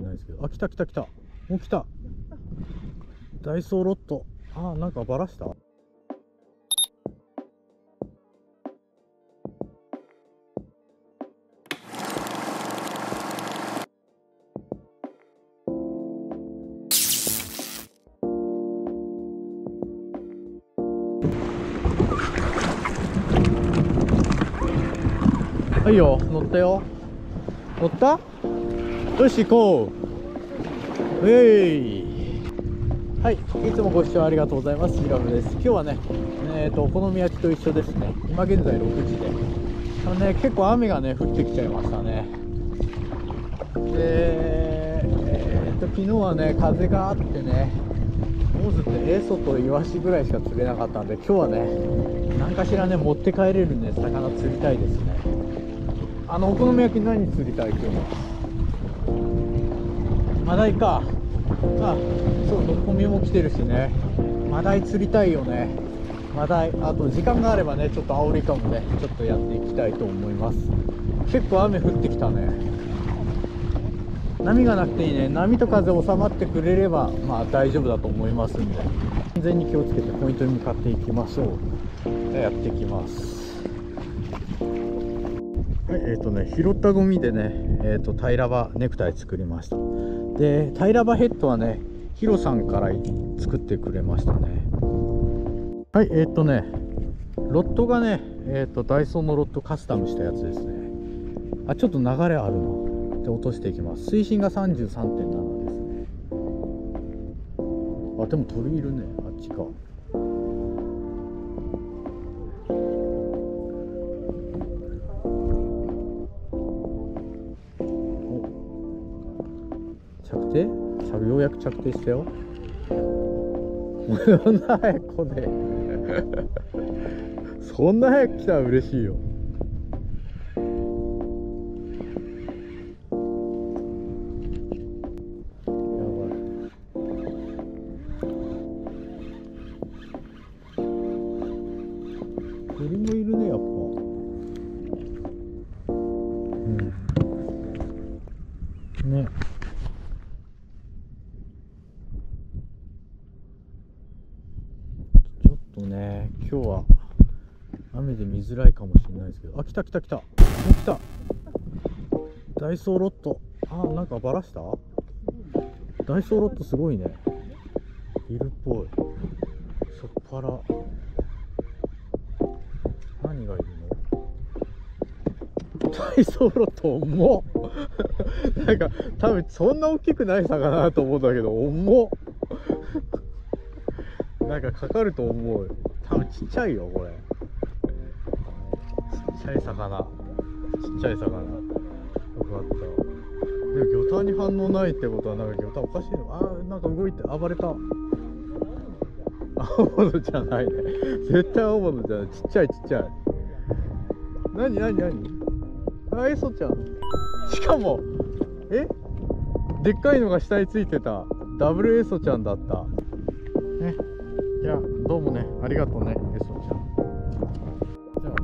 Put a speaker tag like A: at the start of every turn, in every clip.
A: れないですけど。あ来た来た来た。もう来た。ダイソーロット。あなんかバラした？はいよ。乗ったよ。乗った？よし行こう。えい。はいいつもご視聴ありがとうございます。ジラフです。今日はねえっ、ー、とお好み焼きと一緒ですね。今現在6時で。あのね結構雨がね降ってきちゃいましたね。でえっ、ー、と昨日はね風があってねモズってエソとイワシぐらいしか釣れなかったんで今日はね何かしらね持って帰れるんで魚釣りたいですね。あのお好み焼き何釣りたい今日は？マダイか。あそうどこみも来てるしね。マダイ釣りたいよね。マダイあと時間があればねちょっと煽りかもね。ちょっとやっていきたいと思います。結構雨降ってきたね。波がなくていいね。波と風収まってくれればまあ大丈夫だと思いますんで。完全に気をつけてポイントに向かっていきましょう。やっていきます。はいえーとね、拾ったゴミでね、えーと、平らばネクタイ作りました。でタイラバヘッドはねヒロさんから作ってくれましたね。はいえっ、とねロットがねえっ、とダイソーのロットカスタムしたやつですね。あちょっと流れあるの。で落としていきます。水深が33.7ですね。あでも鳥いるね。あっちか。着着ようやく着底したよ。そんな早く来ね そんな早く来たら嬉しいよ。来た来た来た。来た。ダイソーロット。あなんかバラした？ダイソーロットすごいね。いるっぽい。しょっぱら。何がいるの？ダイソーロット重っ。なんか多分そんな大きくない魚だと思うんだけど重っ。なんかかかると思う多分ちっちゃいよこれ。ちっちゃい魚。ちっちゃい魚。よかった。でも魚探に反応ないってことはなんか魚探おかしいのあーなんか動いて暴れた。青物じゃないね。絶対青物じゃない。ちっちゃいちっちゃい。何何何？あエソちゃん。しかもえ？でっかいのが下についてた。ダブルエソちゃんだった。ね。じゃあどうもね。ありがとうねエソ。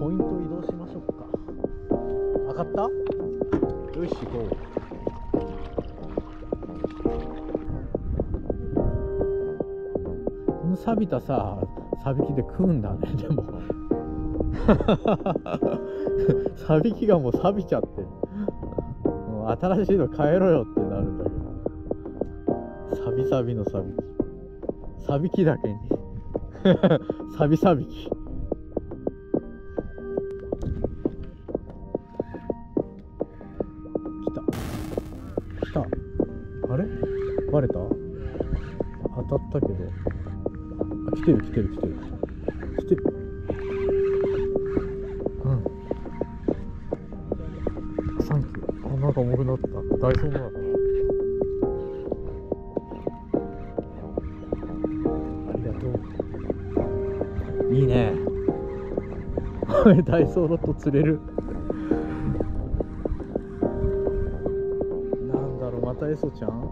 A: ポイント移動しましょうか。上がった？よし行こう。この錆びたさ錆びきで食うんだね。でも。錆びきがもう錆びちゃって。もう新しいの変えろよってなるんだけど。サビサビの錆びき錆びきだけに。サビサビキバレた？当たったけど。あ来てる来てる来てる。来てる。うん。サンキュー。あなんか重くなった。ダイソーだからいいね。ダイソーロット釣れる。なんだろうまたエソちゃん？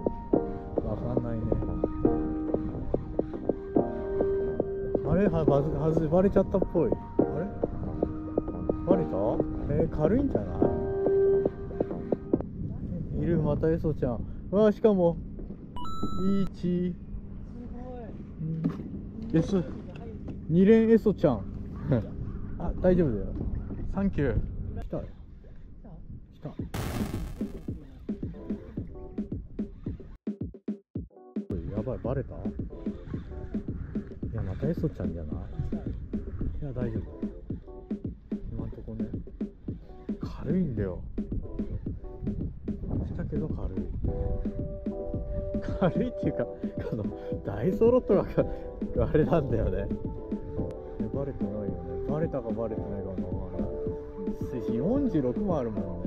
A: わかんないね。あれ？はバズはずバレちゃったっぽい。あれ？バレた？えー、軽いんじゃない？いるまたエソちゃん。わあしかも1エソ二連エソちゃん。あ大丈夫だよ。サンキュー。来た。来たやばいバレたいやまたエソちゃんじゃない？いや大丈夫。今んとこね。軽いんだよ。したけど軽い。軽いっていうかあの大ソロットがあれなんだよね。バレてないよね。バレたかバレてないかもわからない。46もあるもんねうん。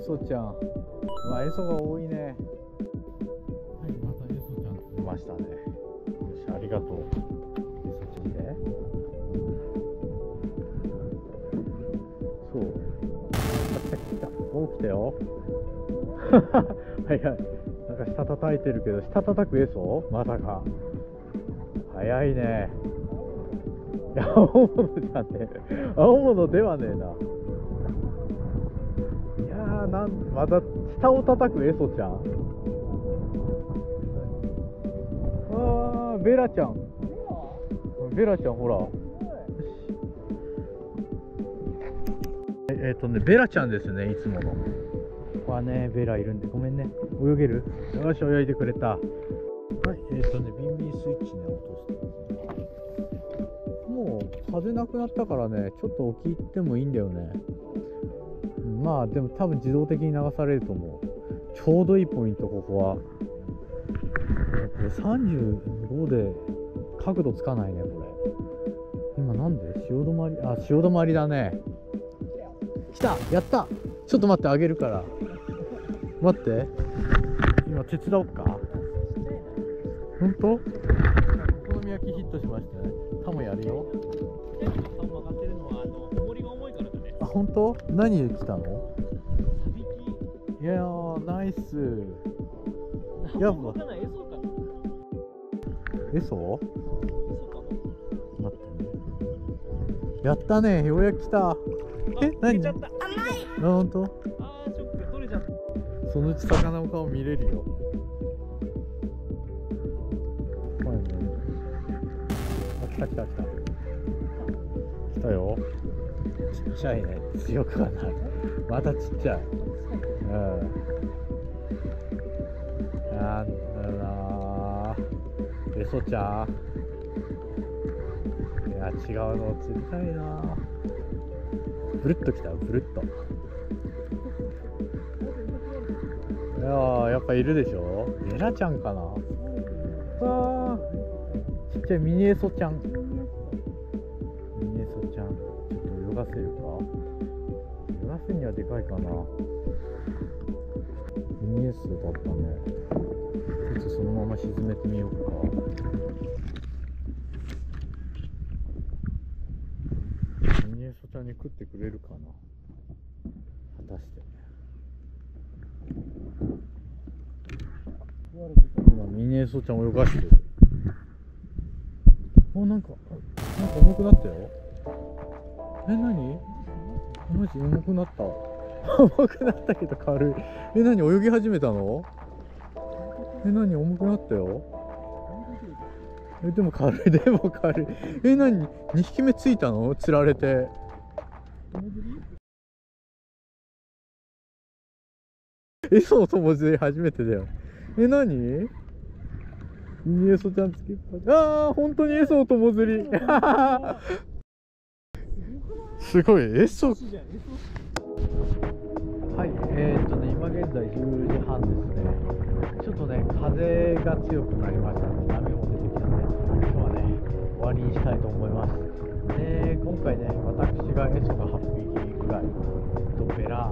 A: いよエソちゃん。うわエソが多いね。はいまたエソちゃん。来ましたねよしありがとう。エソちゃん。でそう。来た来たお来たよ。はいはい。なんか下叩いてるけど下叩くエソ？まさか。早いね。い や青物じゃねえ。青物ではねえなーなんまた下を叩くエソちゃん。あーベラちゃん。ベラちゃんほら。えっ、とねベラちゃんですねいつもの。ここはねベラいるんで。ごめんね。泳げる？よし泳いでくれた。はいえっ、とねビンビンスイッチね落とすもう風なくなったからねちょっと沖行ってもいいんだよね。うんまあでも多分自動的に流されると思う。ちょうどいいポイントここは。これ35で角度つかないねこれ。今なんで潮止まりあ潮止まりだね。来たやった。ちょっと待ってあげるから。待って。今手伝おっか？本当？何で来たの？いやーナイス。や
B: や
A: っぱ
B: 動かな？いエソ
A: ってね。やったね。ようやく来た。
B: な。
A: え
B: あ
A: 何。あ本当？
B: あーショック取れちゃった。
A: そのうち魚の顔見れるよ。はい。ねあ来た来た来た。来たよちっちゃいね。強くはないまたちっちゃい。うん。なんだろうな。エソちゃんいや違うの釣りたいな。ブルッときたブルッと。いやーやっぱいるでしょ？ベラちゃんかな。わちっちゃいミニエソちゃん。泳がせるか？泳がせにはでかいかな。ミニエソだったね。ちょっとそのまま沈めてみようか。ミニエソちゃんに食ってくれるかな？果たして。今ミニエソちゃん泳がしてるおなんかなんか重くなったよ。え何？マジ重くなった？重くなったけど軽い。え何？泳ぎ始めたの？え何？重くなったよ。えでも軽い。でも軽い。え何？2匹目ついたの？釣られて。エソの友釣り初めてだよ。え何？ミニエソちゃんつけっぱああ本当にエソ友釣り。すごいエソはいえー、っとね今現在10時半ですね。ちょっとね風が強くなりましたね。波も出てきたんで今日はね終わりにしたいと思います。で今回ね私がエソが8匹ぐらいとベラ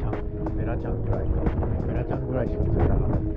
A: ちゃんベラちゃんぐらいか。ベラちゃんぐらいしか釣れなかったんで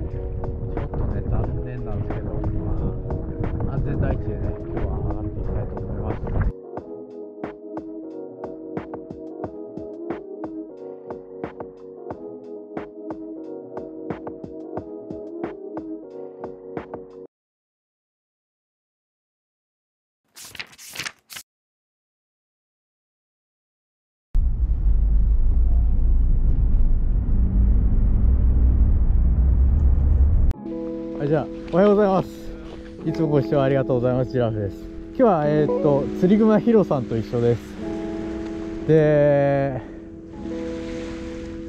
A: おはようございます。いつもご視聴ありがとうございます。ジラフです。今日はえーっと釣り熊ヒロさんと一緒です。で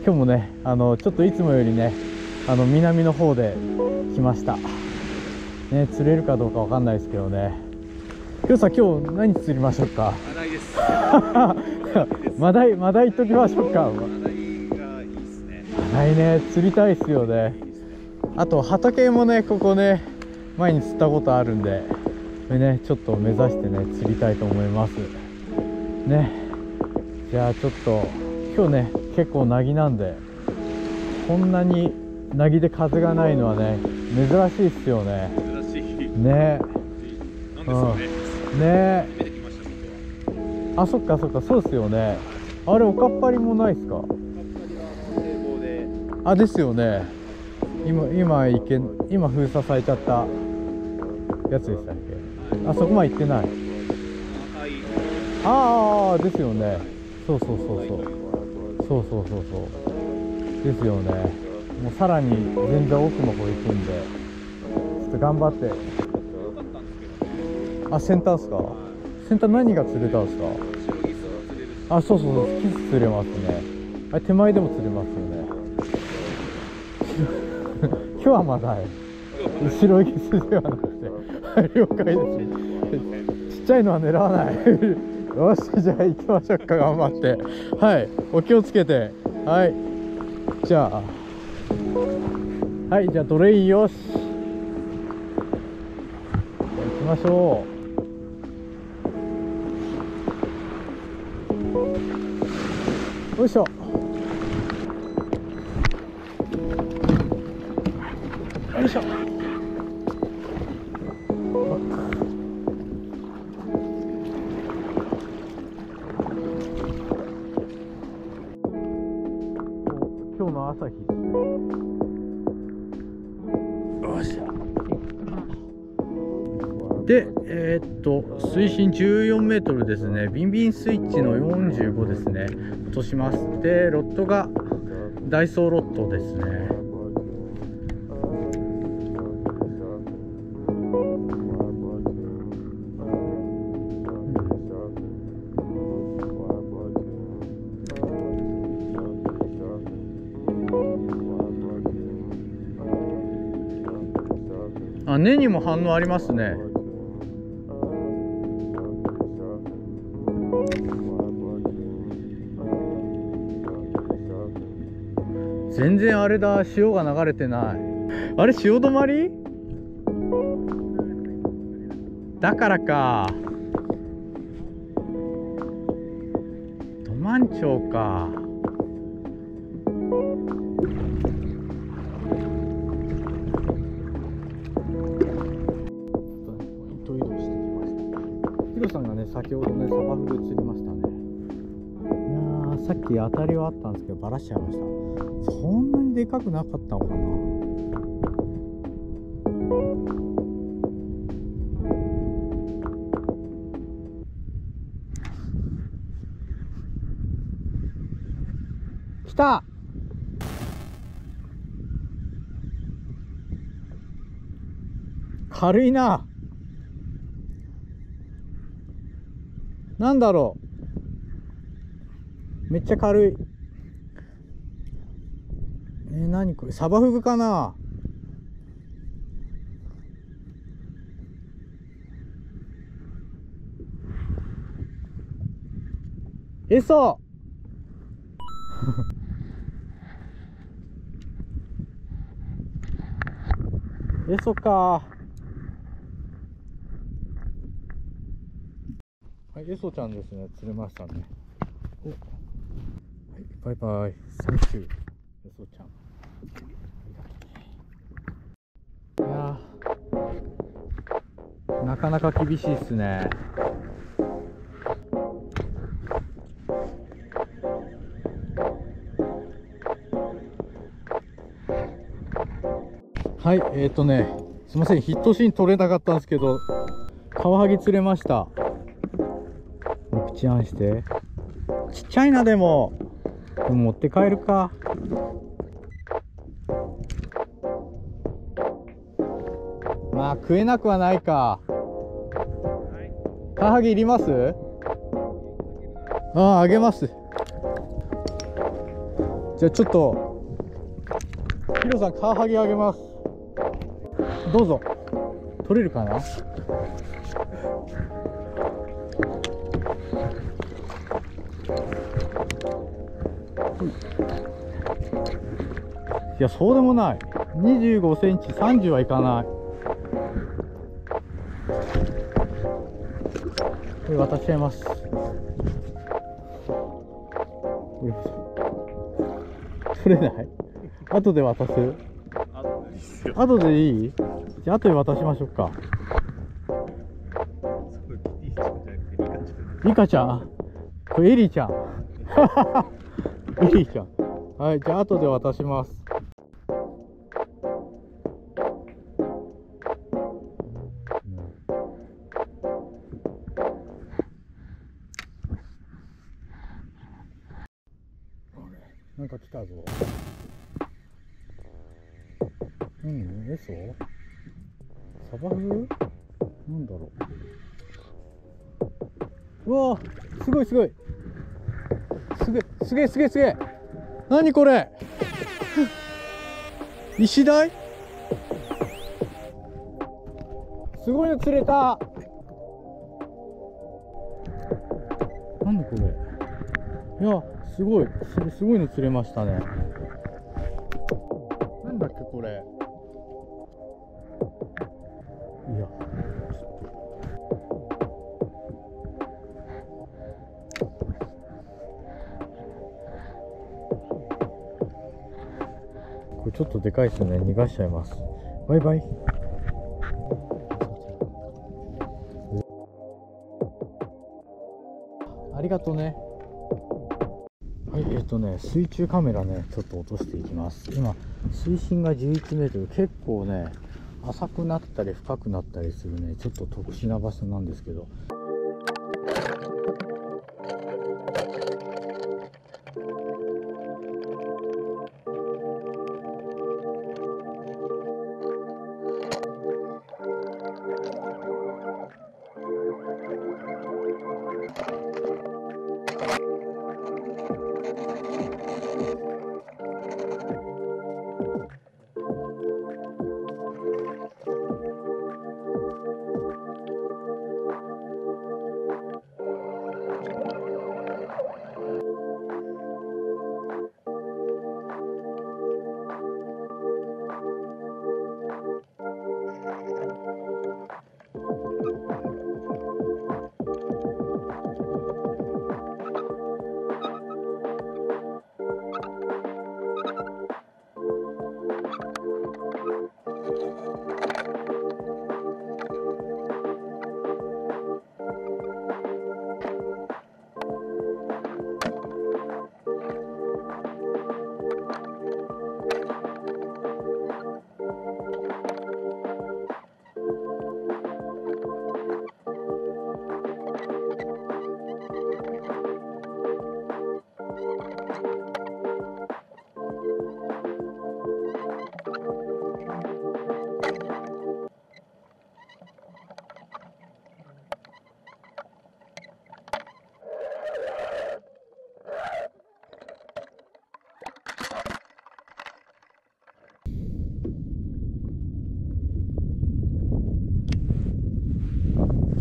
A: 今日もねあのちょっといつもよりねあの南の方で来ました。ね釣れるかどうかわかんないですけどね。ヒロさん今日何釣りましょうか？
B: マダイです。
A: マダイマダイときましょうか。
B: マダイがいいですね。
A: マダイね。釣りたいっすよね。あと畑もねここね前に釣ったことあるんでこれねちょっと目指してね釣りたいと思います。ね。じゃあちょっと今日ね結構なぎなんでこんなになぎで風がないのはね珍しいっすよね。
B: 珍しい。
A: ね。
B: なんですよね。
A: ね
B: 初めて来ました僕は。
A: あそっかそっかそうっすよね。あれおかっぱりもないっすか？あですよね今今行け今封鎖されちゃったやつでしたっけ？あそこまで行ってない？ああですよね。そうそうそうそう。そうそうそうそう。ですよね。もうさらに全然奥の方行くんで。ちょっと頑張って。
B: 多かったんですけどね。
A: あ先端っすか？先端何が釣れたんですか？あそうそうそう。キス釣れますね。あれ手前でも釣れますよね今日はまだ後ろギスではなくてはい。了解です。ちっちゃいのは狙わない。よしじゃあ行きましょうか頑張って。はい。お気をつけて。はい。じゃあ。はい。じゃあドレインよしじゃあ行きましょうよいしょ。今日の朝日。よっしゃ。でえーっと水深14メートルですね。ビンビンスイッチの45ですね。落としますでロッドがダイソーロッドですね根にも反応ありますね。全然あれだ潮が流れてない。あれ潮止まり？だからか。ど満潮か。先ほどねサバフグ釣りましたね。いやーさっき当たりはあったんですけどバラしちゃいました。そんなにでかくなかったのかな。来た。軽いな。なんだろう。めっちゃ軽い。えー、何これ？サバフグかな？えそ えそかはいえそちゃんですね。釣れましたね。お。はいバイバイ。サンキュー。えそちゃん。いやなかなか厳しいっすね。はいえっ、ー、とねすいません。ヒットシーン取れなかったんですけどカワハギ釣れました。お口あんして。ちっちゃいなでも。でも持って帰るか。まあ食えなくはないか。カワハギいります？あああげます。じゃあちょっとヒロさんカワハギあげます。どうぞ。取れるかな？やそうでもない。25センチ30はいかない。これ渡しちゃいます。取れない？後で渡す？後でいい？じゃあ後で渡しましょうか。
B: リカちゃん。
A: これエリーちゃん。エリーちゃん。はいじゃあ後で渡します何？エソサバフなんだろう？うわーすごいすごい。すげすげすげすげ。何これ？石鯛すごいの釣れた。何これ？いやすごい。すすごいの釣れましたね。これちょっとでかいですね。逃がしちゃいます。バイバイ。ありがとうね。はいえっ、とね水中カメラねちょっと落としていきます。今水深が11メートル。結構ね浅くなったり深くなったりするねちょっと特殊な場所なんですけど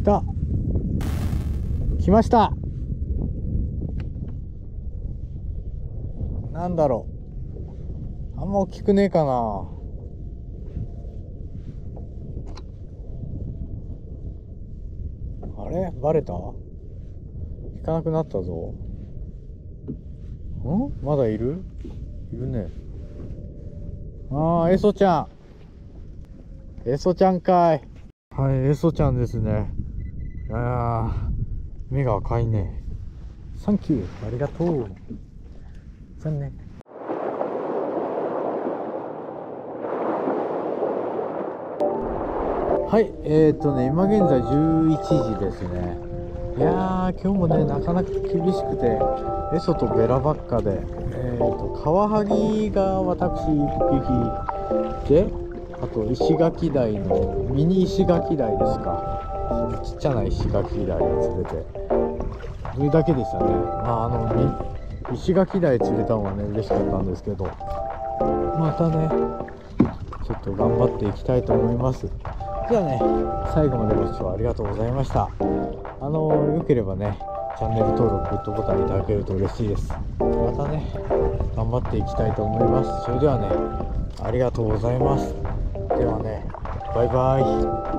A: た。来ました。なんだろう。あんま大きくねえかな。あれ？バレた？引かなくなったぞ。ん？まだいる？いるね。ああエソちゃん。エソちゃんかい。はい、エソちゃんですね。いやー目が赤いね。サンキュー、ありがとう。じゃあね。はい、えーとね、今現在11時ですね。いやー、今日もね、なかなか厳しくて、エソとベラばっかで、えーと、カワハギが私1匹で、あと石垣台のミニ石垣台ですかそのちっちゃな石垣台を連れて。それだけでしたね。まああの石垣台釣れたのはね嬉しかったんですけど。またねちょっと頑張っていきたいと思います。じゃあね最後までご視聴ありがとうございました。あのよければねチャンネル登録グッドボタンいただけると嬉しいです。またね頑張っていきたいと思います。それではねありがとうございます。ではねバイバイ。